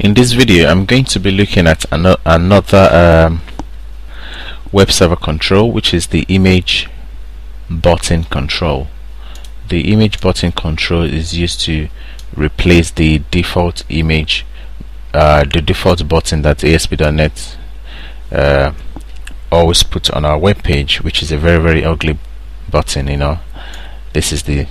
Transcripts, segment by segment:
In this video I'm going to be looking at ano another um, web server control which is the image button control. The image button control is used to replace the default image uh, the default button that ASP.NET uh, always put on our web page which is a very very ugly button you know this is the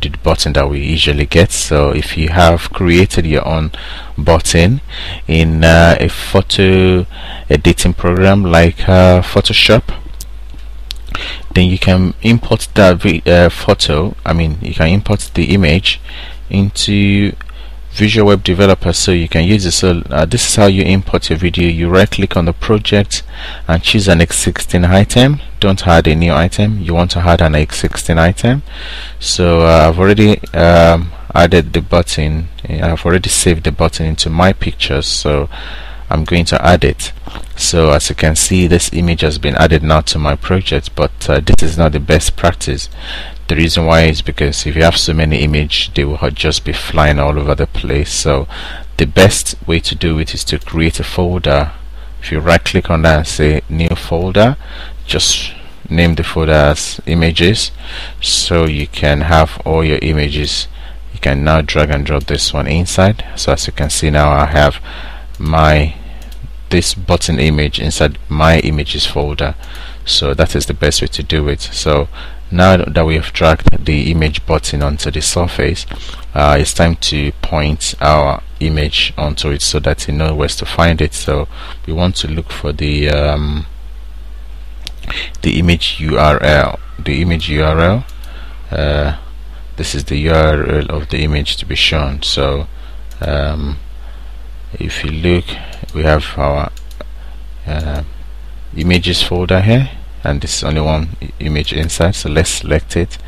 the button that we usually get. So if you have created your own button in uh, a photo editing program like uh, Photoshop then you can import that uh, photo I mean you can import the image into Visual Web Developer so you can use it. So uh, this is how you import your video. You right click on the project and choose an existing item. Don't add a new item. You want to add an existing item. So uh, I've already um, added the button. I've already saved the button into my pictures. So I'm going to add it. So as you can see this image has been added now to my project but uh, this is not the best practice. The reason why is because if you have so many images they will just be flying all over the place. So the best way to do it is to create a folder. If you right click on that and say new folder just name the folder as images. So you can have all your images. You can now drag and drop this one inside. So as you can see now I have my this button image inside my images folder. So that is the best way to do it. So now that we have dragged the image button onto the surface uh, it's time to point our image onto it so that you know where to find it. So we want to look for the um, the image URL the image URL uh, this is the URL of the image to be shown. So um, if you look we have our uh, images folder here and this is only one image inside so let's select it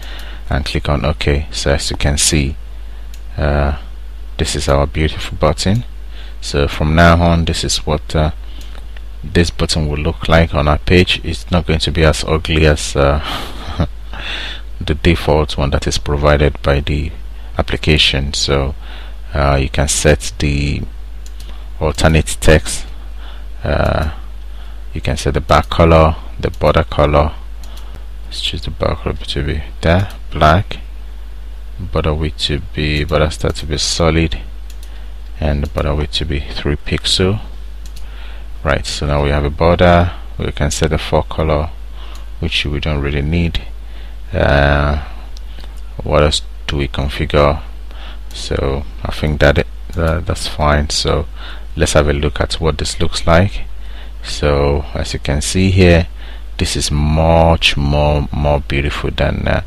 and click on OK. So as you can see uh, this is our beautiful button. So from now on this is what uh, this button will look like on our page. It's not going to be as ugly as uh, the default one that is provided by the application. So uh, you can set the alternate text. Uh, you can set the back color the border color. Let's choose the border color to be there black. Border width to be border style to be solid. And the border width to be 3 pixel. Right so now we have a border. We can set the font color which we don't really need. Uh, what else do we configure? So I think that, it, that that's fine. So let's have a look at what this looks like. So as you can see here this is much more more beautiful than uh,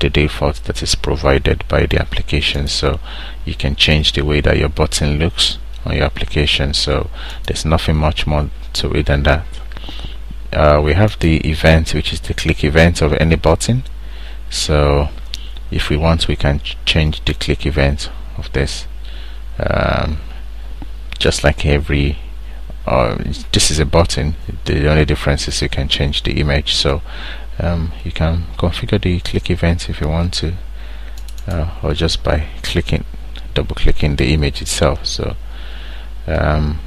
the default that is provided by the application. So you can change the way that your button looks on your application. So there's nothing much more to it than that. Uh, we have the event which is the click event of any button. So if we want we can ch change the click event of this. Um, just like every uh, this is a button. The only difference is you can change the image. So um, you can configure the click event if you want to uh, or just by clicking double clicking the image itself. So um,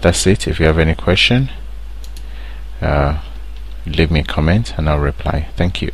that's it. If you have any question uh, leave me a comment and I'll reply. Thank you